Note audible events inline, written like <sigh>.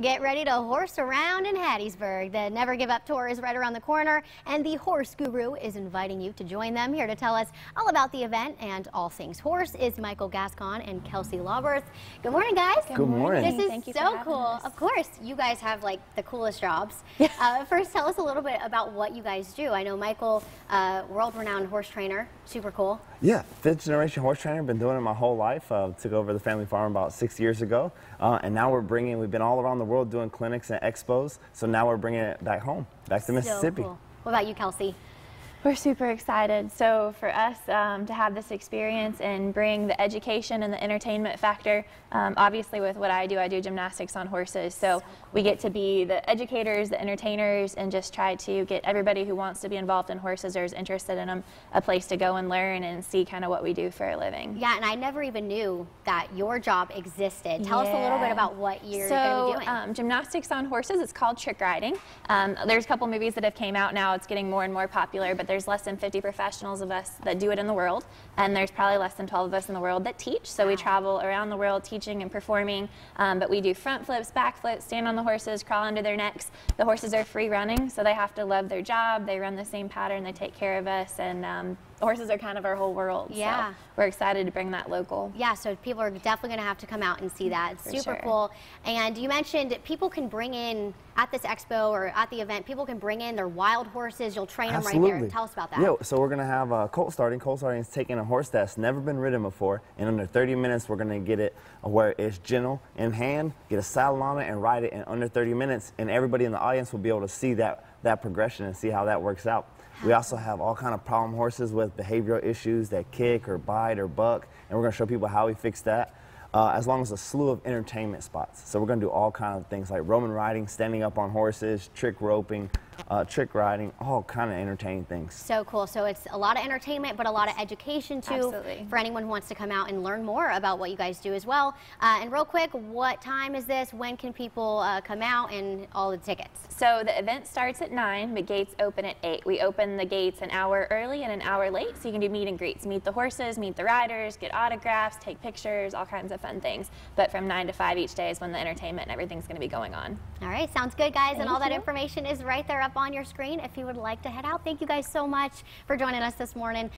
Get ready to horse around in Hattiesburg. The Never Give Up Tour is right around the corner, and the Horse Guru is inviting you to join them. Here to tell us all about the event and all things horse is Michael Gascon and Kelsey Lauberth. Good morning, guys. Good morning. This is Thank you so for cool. us. Of course, you guys have like the coolest jobs. <laughs> uh, first, tell us a little bit about what you guys do. I know Michael, uh, world-renowned horse trainer, super cool. Yeah, fifth generation horse trainer. Been doing it my whole life. Uh, took over the family farm about six years ago, uh, and now we're bringing. We've been all around the world doing clinics and expos. So now we're bringing it back home, back to Mississippi. So cool. What about you, Kelsey? We're super excited. So for us um, to have this experience and bring the education and the entertainment factor, um, obviously with what I do, I do gymnastics on horses. So, we get to be the educators, the entertainers, and just try to get everybody who wants to be involved in horses or is interested in them a place to go and learn and see kind of what we do for a living. Yeah, and I never even knew that your job existed. Tell us a little bit about what you're so, going to be doing. Um, gymnastics on horses. It's called trick riding. Um, there's a couple movies that have came out now. It's getting more and more popular, but there's less than 50 professionals of us that do it in the world, and there's probably less than 12 of us in the world that teach. So we travel around the world teaching and performing. Um, but we do front flips, back flips, stand on the horses, crawl under their necks. The horses are free running, so they have to love their job. They run the same pattern. They take care of us, and um, horses are kind of our whole world. Yeah. So we're excited to bring that local. yeah, so people are definitely going to have to come out and see that. It's For super sure. cool. And you mentioned people can bring in at this expo or at the event, people can bring in their wild horses. You'll train them right Absolutely. there. Tell us about that. Yeah, so we're gonna have uh, colt starting. Colt starting is taking a horse that's never been ridden before. In under 30 minutes, we're gonna get it where it's gentle in hand, get a saddle on it, and ride it in under 30 minutes. And everybody in the audience will be able to see that that progression and see how that works out. We also have all kind of problem horses with behavioral issues that kick or bite or buck, and we're gonna show people how we fix that. Uh, as long as a slew of entertainment spots. So we're going to do all kind of things like Roman riding, standing up on horses, trick roping, uh, trick riding, all kind of entertaining things. So cool. So it's a lot of entertainment, but a lot of education too Absolutely. for anyone who wants to come out and learn more about what you guys do as well. Uh, and real quick, what time is this? When can people uh, come out and all the tickets? So the event starts at 9, but gates open at 8. We open the gates an hour early and an hour late, so you can do meet and greets. Meet the horses, meet the riders, get autographs, take pictures, all kinds of fun things. But from 9 to 5 each day is when the entertainment and everything's going to be going on. All right, sounds good, guys. and Thank all that information is right there up on your screen if you would like to head out. Thank you guys so much for joining us this morning.